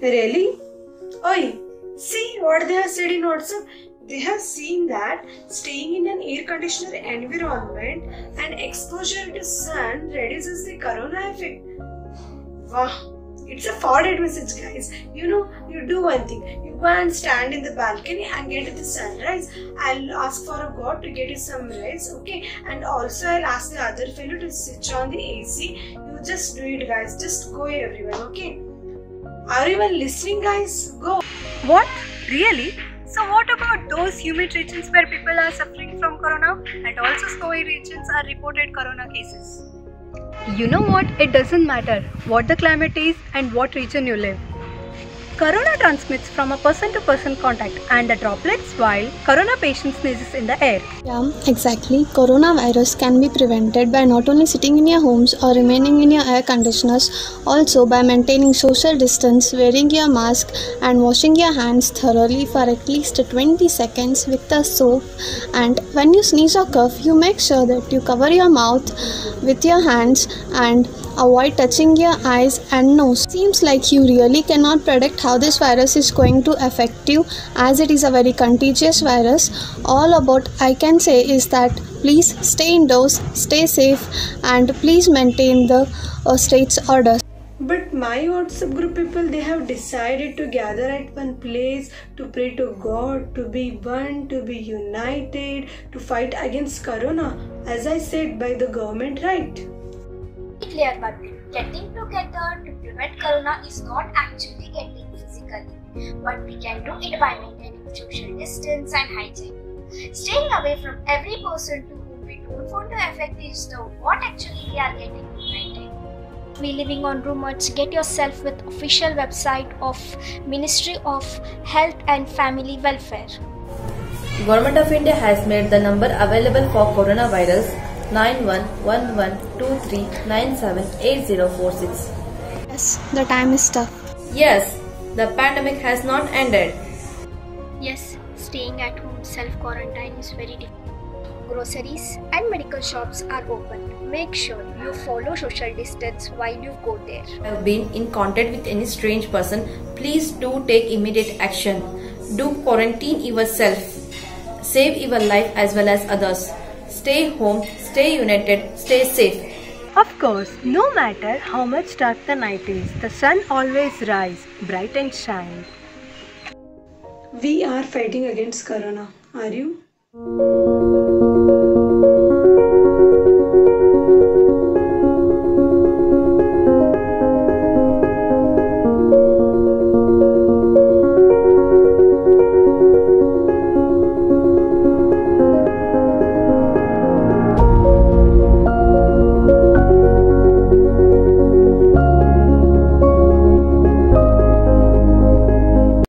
Really? Oi, see what they have said in WhatsApp. They have seen that staying in an air conditioner environment and exposure to sun reduces the corona effect. Wow, it's a forwarded message, guys. You know, you do one thing. You go and stand in the balcony and get the sunrise. I'll ask for a god to get you some rays, okay? And also I'll ask the other fellow to switch on the AC. You just do it, guys. Just go everyone, okay? Are you even listening, guys? Go. What? Really? So what about those humid regions where people are suffering from corona and also snowy regions are reported corona cases? You know what? It doesn't matter what the climate is and what region you live. Corona transmits from a person to person contact and the droplets while corona patient sneezes in the air. Yeah, exactly. Coronavirus can be prevented by not only sitting in your homes or remaining in your air conditioners, also by maintaining social distance, wearing your mask, and washing your hands thoroughly for at least 20 seconds with the soap. And when you sneeze or cough, you make sure that you cover your mouth with your hands and avoid touching your eyes and nose. Seems like you really cannot predict how this virus is going to affect you as it is a very contagious virus. All about I can say is that please stay indoors, stay safe, and please maintain the uh, state's orders. But my WhatsApp group people, they have decided to gather at one place to pray to God, to be one, to be united, to fight against Corona, as I said by the government, right? Clear but getting together to prevent corona is not actually getting physically. But we can do it by maintaining social distance and hygiene. Staying away from every person to whom we don't want to affect is the what actually we are getting prevented. We living on rumors. Get yourself with official website of ministry of health and family welfare. Government of India has made the number available for coronavirus 911123978046. Yes, the time is tough. Yes, the pandemic has not ended. Yes, staying at home self quarantine is very difficult. Groceries and medical shops are open. Make sure you follow social distance while you go there. Have been in contact with any strange person, please do take immediate action. Do quarantine yourself. Save your life as well as others. Stay home, stay united, stay safe. Of course, no matter how much dark the night is, the sun always rise bright and shine. We are fighting against Corona. Are you?